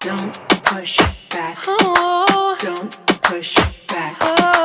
Don't push back. Oh, Don't push back. oh,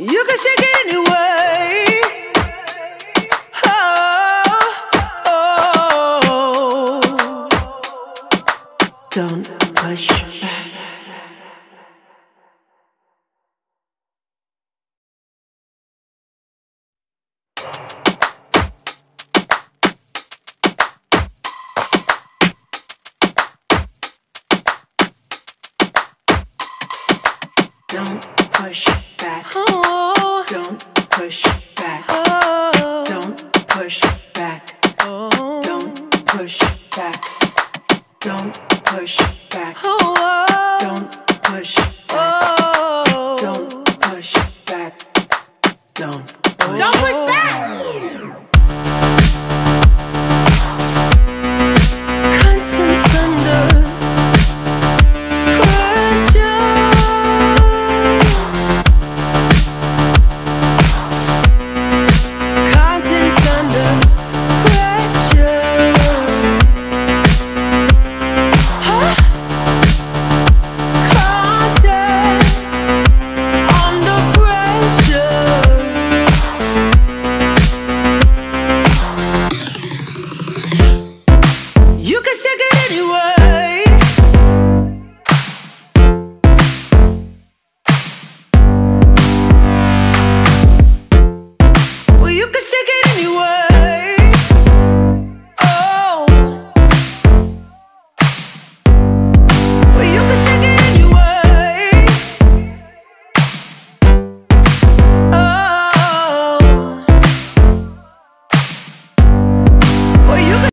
You can shake it anyway. Oh, oh. Don't push back. Don't push back. Oh. push back. Oh. Don't push back. Don't push back. Oh, oh. Don't push back. Don't push back. Don't push back. Don't push, back. Don't push back.